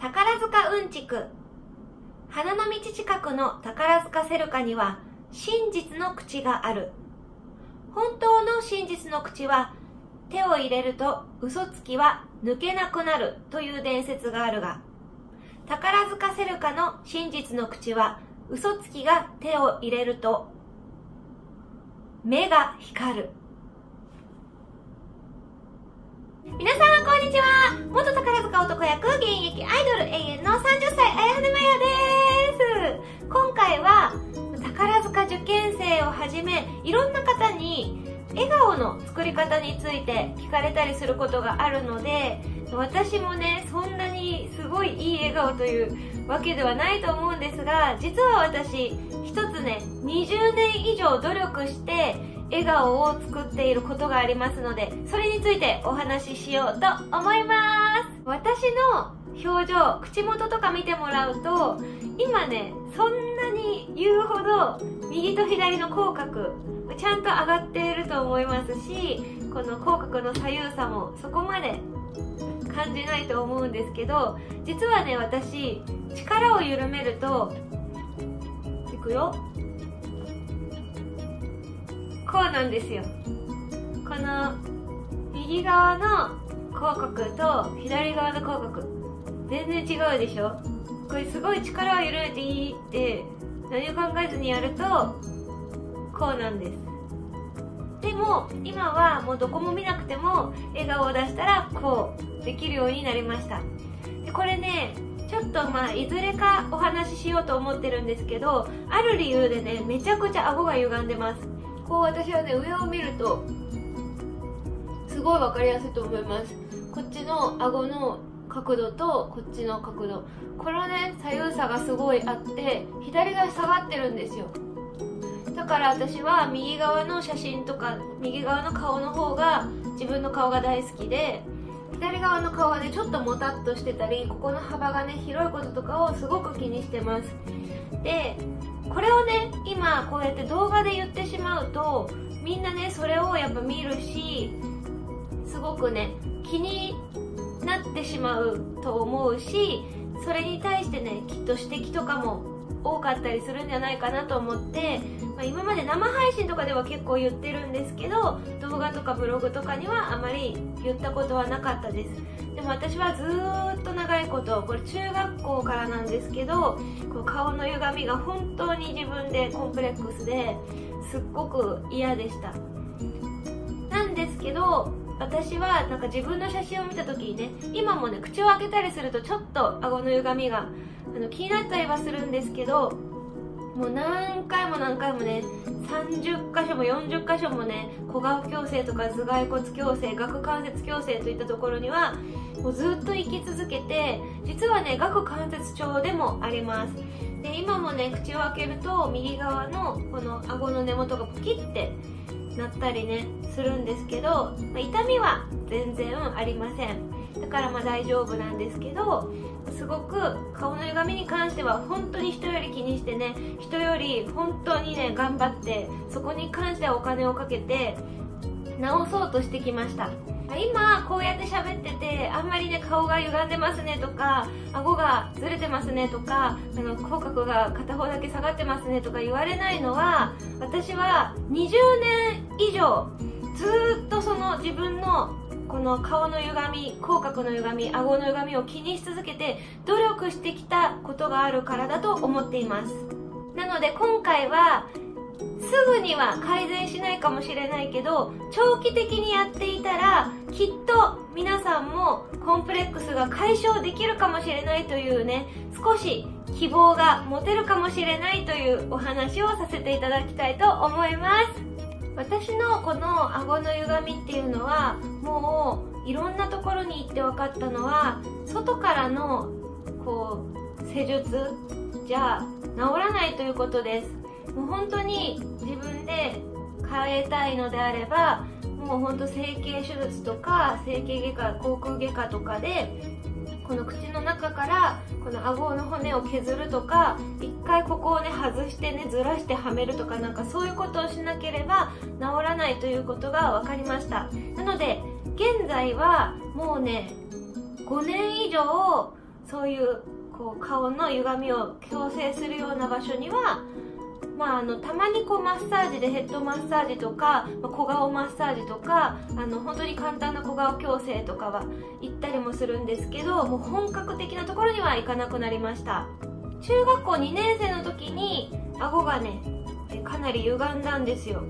宝塚うんちく。花の道近くの宝塚セルカには真実の口がある。本当の真実の口は手を入れると嘘つきは抜けなくなるという伝説があるが宝塚セルカの真実の口は嘘つきが手を入れると目が光る。皆さんこんにちは。元宝塚男役現役アイドル永遠の30歳綾羽まやです。今回は宝塚受験生をはじめいろんな方に笑顔の作り方について聞かれたりすることがあるので私もねそんなにすごいいい笑顔というわけではないと思うんですが実は私一つね20年以上努力して笑顔を作っていることがありますのでそれについてお話ししようと思います。私の表情口元とか見てもらうと今ねそんなに言うほど右と左の口角ちゃんと上がっていると思いますしこの口角の左右差もそこまで感じないと思うんですけど実はね私力を緩めるといくよ。こうなんですよ。この右側の口角と左側の口角。全然違うでしょ？これすごい力を緩めていいって何も考えずにやるとこうなんです。でも今はもうどこも見なくても笑顔を出したらこうできるようになりました。でこれねちょっとまあいずれかお話ししようと思ってるんですけどある理由でねめちゃくちゃ顎が歪んでます。こう私はね上を見るとすごい分かりやすいと思います。こっちの顎の角度とこっちの角度。このね左右差がすごいあって左が下がってるんですよ。だから私は右側の写真とか右側の顔の方が自分の顔が大好きで左側の顔はねちょっともたっとしてたりここの幅がね広いこととかをすごく気にしてます。でこれをね今こうやって動画で言ってしまうとみんなねそれをやっぱ見るしすごくね気になってしまうと思うしそれに対してねきっと指摘とかも多かったりするんじゃないかなと思って、まあ、今まで生配信とかでは結構言ってるんですけど動画とかブログとかにはあまり言ったことはなかったです。でも私はずーっと長いことこれ中学校からなんですけどこう顔の歪みが本当に自分でコンプレックスですっごく嫌でした。なんですけど私はなんか自分の写真を見た時にね今もね口を開けたりするとちょっと顎の歪みがあの気になったりはするんですけどもう何回も何回もね30箇所も40箇所もね小顔矯正とか頭蓋骨矯正顎関節矯正といったところにはもうずっと生き続けて実はね顎関節症でもあります。で今もね口を開けると右側のこの顎の根元がポキってなったりねするんですけど、ま、痛みは全然ありません。だからまあ大丈夫なんですけどすごく顔の歪みに関しては本当に人より気にしてね人より本当にね頑張ってそこに関してはお金をかけて直そうとしてきました。今こうやって喋っててあんまりね顔が歪んでますねとか顎がずれてますねとかあの口角が片方だけ下がってますねとか言われないのは私は20年以上ずっとその自分のこの顔の歪み口角の歪み顎の歪みを気にし続けて努力してきたことがあるからだと思っています。なので今回はすぐには改善しないかもしれないけど長期的にやっていたらきっと皆さんもコンプレックスが解消できるかもしれないというね少し希望が持てるかもしれないというお話をさせていただきたいと思います。私のこの顎の歪みっていうのはもういろんなところに行って分かったのは外からのこう施術じゃ治らないということです。もう本当に自分で変えたいのであればもう本当整形手術とか整形外科口腔外科とかでこの口の中からこの顎の骨を削るとか一回ここをね外してねずらしてはめるとかなんかそういうことをしなければ治らないということが分かりました。なので現在はもうね5年以上そういうこう顔の歪みを矯正するような場所にはまあ、あのたまにこうマッサージでヘッドマッサージとか、まあ、小顔マッサージとかあの本当に簡単な小顔矯正とかは行ったりもするんですけどもう本格的なところには行かなくなりました。中学校2年生の時に顎がねかなり歪んだんですよ。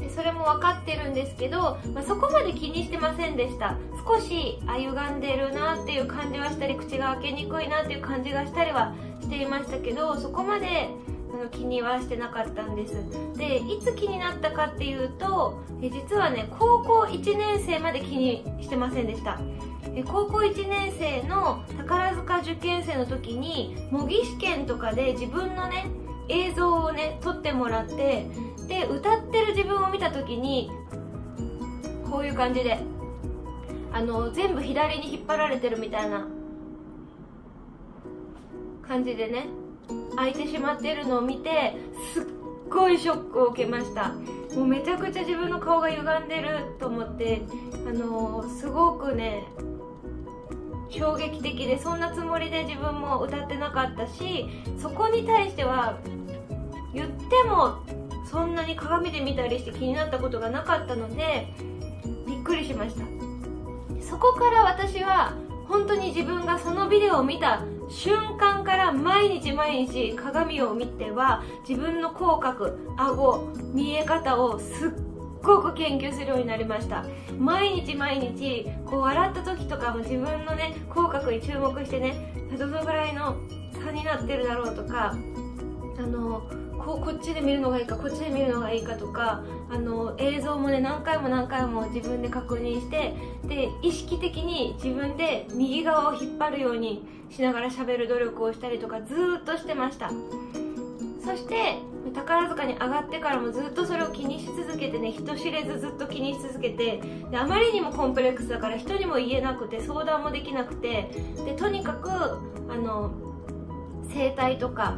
でそれも分かってるんですけど、まあ、そこまで気にしてませんでした。少しあ歪んでるなっていう感じはしたり口が開けにくいなっていう感じがしたりはしていましたけどそこまであの気にはしてなかったんです。でいつ気になったかっていうと実はね高校1年生まで気にしてませんでした。高校1年生の宝塚受験生の時に模擬試験とかで自分のね映像をね撮ってもらってで歌ってる自分を見た時にこういう感じであの全部左に引っ張られてるみたいな感じでね開いてしまっているのを見てすっごいショックを受けました。もうめちゃくちゃ自分の顔が歪んでると思ってあのー、すごくね衝撃的でそんなつもりで自分も歌ってなかったしそこに対しては言ってもそんなに鏡で見たりして気になったことがなかったのでびっくりしました。そこから私は本当に自分がそのビデオを見た瞬間から毎日毎日鏡を見ては自分の口角顎見え方をすっごく研究するようになりました。毎日毎日こう笑った時とかも自分のね口角に注目してねどのぐらいの差になってるだろうとかあのここっちで見るのがいいかこっちで見るのがいいかとかあの映像もね何回も何回も自分で確認してで意識的に自分で右側を引っ張るようにしながら喋る努力をしたりとかずっとしてました。そして宝塚に上がってからもずっとそれを気にし続けてね人知れずずっと気にし続けてであまりにもコンプレックスだから人にも言えなくて相談もできなくてでとにかくあの整体とか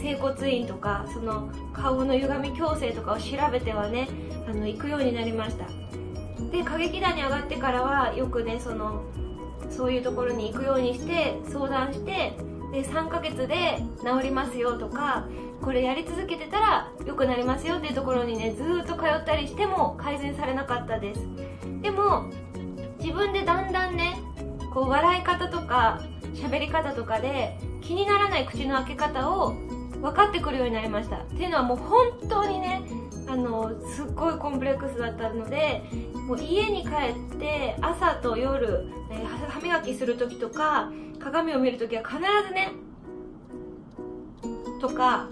整骨院とかその顔の歪み矯正とかを調べてはねあの行くようになりました。で歌劇団に上がってからはよくねそのそういうところに行くようにして相談してで3ヶ月で治りますよとかこれやり続けてたら良くなりますよっていうところにねずっと通ったりしても改善されなかったです。でも自分でだんだんねこう笑い方とか喋り方とかで気にならない口の開け方を分かってくるようになりました。っていうのはもう本当にねあのすっごいコンプレックスだったのでもう家に帰って朝と夜、えー、歯磨きする時とか鏡を見る時は必ずねとか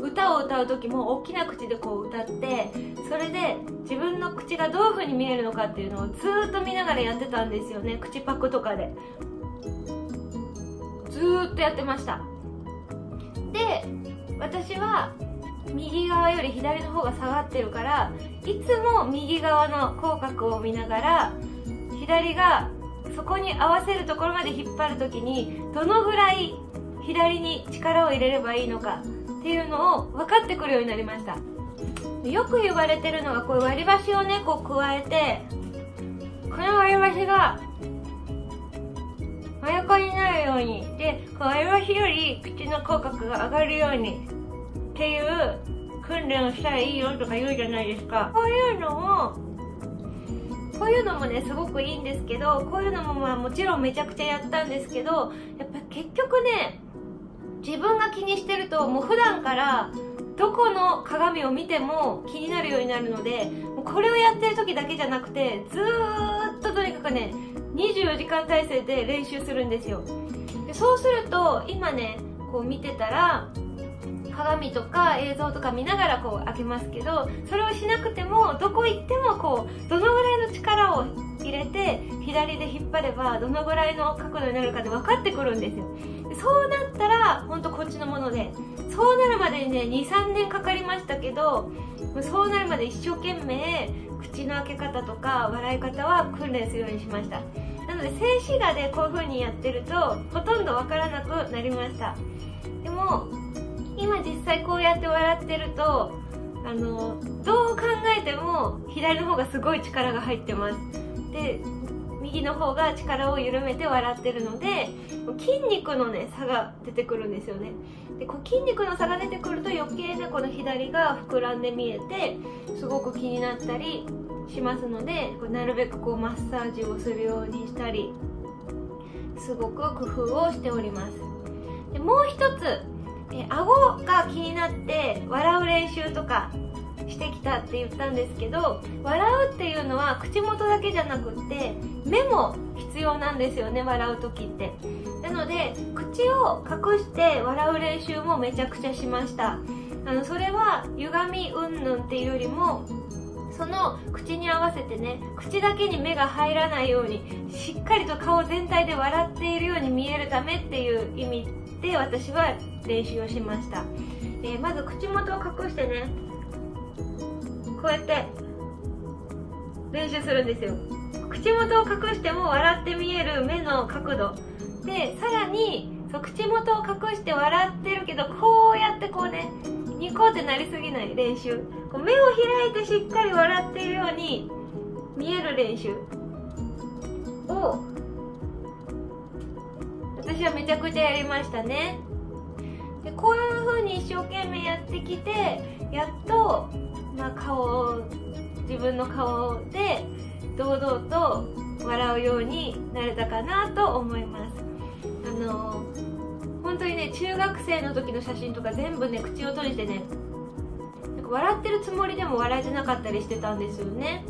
歌を歌う時も大きな口でこう歌ってそれで自分の口がどういう風に見えるのかっていうのをずっと見ながらやってたんですよね。口パクとかで。ずっとやってました。で私は右側より左の方が下がってるからいつも右側の口角を見ながら左がそこに合わせるところまで引っ張る時にどのぐらい左に力を入れればいいのかっていうのを分かってくるようになりました。よく言われてるのがこういう割り箸をねこう加えてこの割り箸が真横になるようにで割り箸より口の口角が上がるようにっていう訓練をしたらいいよとか言うじゃないですか。こういうのもこういうのもねすごくいいんですけどこういうのもまあもちろんめちゃくちゃやったんですけどやっぱ結局ね自分が気にしてるともう普段からどこの鏡を見ても気になるようになるのでこれをやってる時だけじゃなくてずーっととにかくね24時間体制で練習するんですよ。そうすると今ねこう見てたら鏡とか映像とか見ながらこう開けますけどそれをしなくてもどこ行ってもこうどのぐらいの力を入れて左で引っ張ればどのぐらいの角度になるかで分かってくるんですよ。そうなったら本当こっちのものでそうなるまでにね23年かかりましたけどそうなるまで一生懸命口の開け方とか笑い方は訓練するようにしました。なので静止画でこういう風にやってるとほとんどわからなくなりました。でも今実際こうやって笑ってるとあのどう考えても左の方がすごい力が入ってます。で右の方が力を緩めて笑ってるので筋肉のね差が出てくるんですよね。でこう筋肉の差が出てくると余計ねこの左が膨らんで見えてすごく気になったりしますのでなるべくこうマッサージをするようにしたりすごく工夫をしております。でもう一つえ顎が気になって笑う練習とかしてきたって言ったんですけど笑うっていうのは口元だけじゃなくって目も必要なんですよね笑う時って。なので口を隠して笑う練習もめちゃくちゃしました。あのそれは歪みうんぬんっていうよりもその口に合わせてね口だけに目が入らないようにしっかりと顔全体で笑っているように見えるためっていう意味で私は練習をしました、えー、まず口元を隠してねこうやって練習するんですよ。口元を隠しても笑って見える目の角度。でさらにそう口元を隠して笑ってるけどこうやってこうねニコってなりすぎない練習。こう目を開いてしっかり笑っているように見える練習。を私はめちゃくちゃやりましたね。でこういう風に一生懸命やってきてやっと、まあ、顔自分の顔で堂々と笑うようになれたかなと思います。あの本当にね中学生の時の写真とか全部ね口を閉じてね笑ってるつもりでも笑えてなかったりしてたんですよね。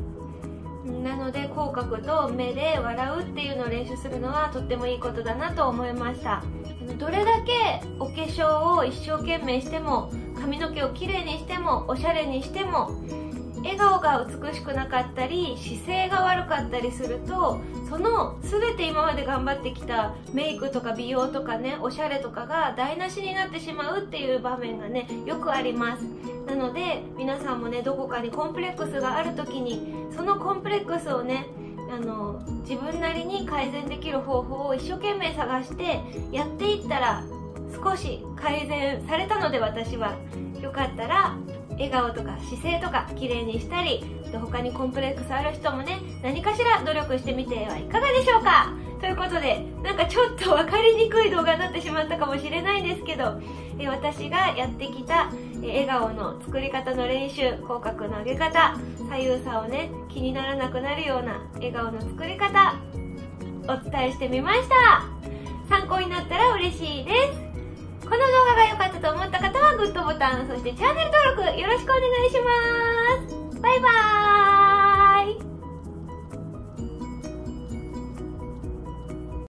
なので口角と目で笑うっていうのを練習するのはとってもいいことだなと思いました。どれだけお化粧を一生懸命しても髪の毛をきれいにしてもおしゃれにしても笑顔が美しくなかったり姿勢が悪かったりするとその全て今まで頑張ってきたメイクとか美容とかねおしゃれとかが台無しになってしまうっていう場面がねよくあります。なので皆さんもねどこかにコンプレックスがある時にそのコンプレックスをねあの自分なりに改善できる方法を一生懸命探してやっていったら少し改善されたので私はよかったら笑顔とか姿勢とか綺麗にしたり他にコンプレックスある人もね何かしら努力してみてはいかがでしょうか？ということでなんかちょっと分かりにくい動画になってしまったかもしれないんですけど私がやってきた笑顔の作り方の練習口角の上げ方左右差をね気にならなくなるような笑顔の作り方お伝えしてみました。参考になったら嬉しいです。この動画が良かったと思った方はグッドボタンそしてチャンネル登録よろしくお願いします。バイバーイ。